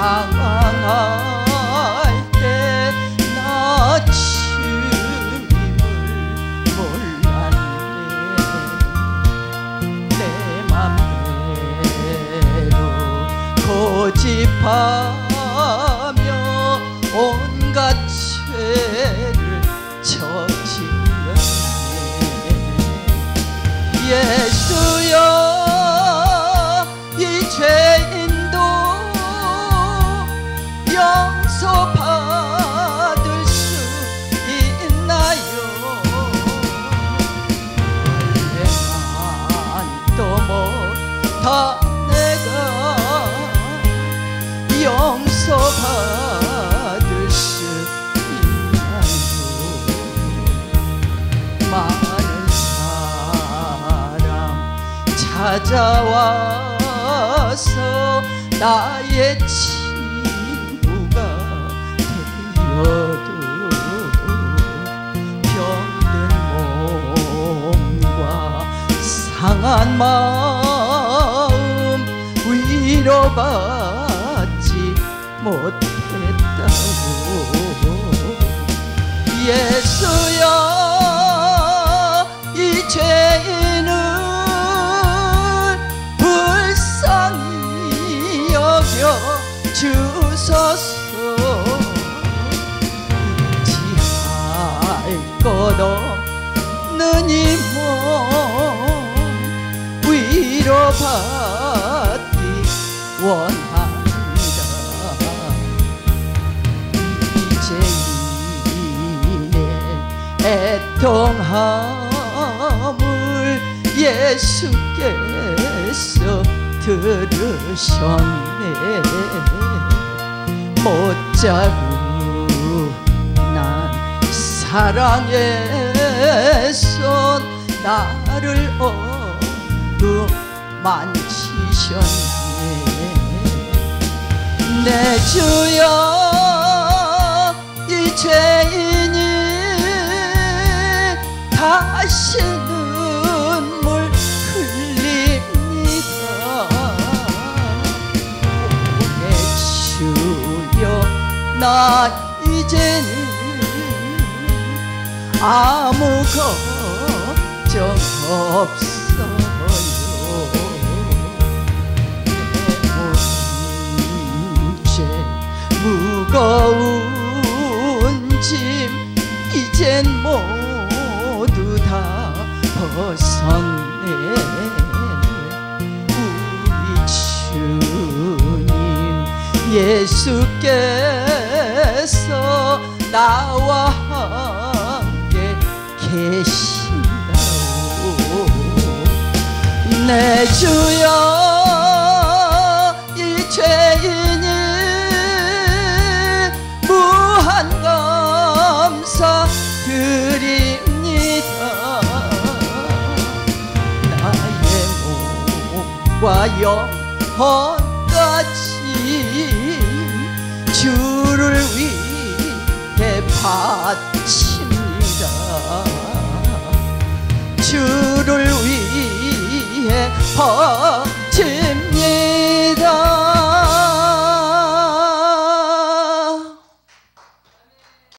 당황할 때나 주님을 몰랐네. 내 맘대로 고집하 많은 사람 찾아와서 나의 친구가 되어도 병든 몸과 상한 마음 위로받지 못했다고. 예수여 지할 것 없는 이몸 위로받기 원합니다. 이제인의 애통함을 예수께서 들으셨네 못 자고 난 사랑의 손 나를 어루만지셨네. 내 주여 나 이제는 아무 걱정 죄 무거운 짐 이젠 모두 다 벗었네 우리 주님 예수께 서 나와 함께 계신다오. 내 주여 이 죄인이 무한 감사 드립니다. 나의 몸과 영혼까지 주를 위해 바칩니다. 주를 위해 바칩니다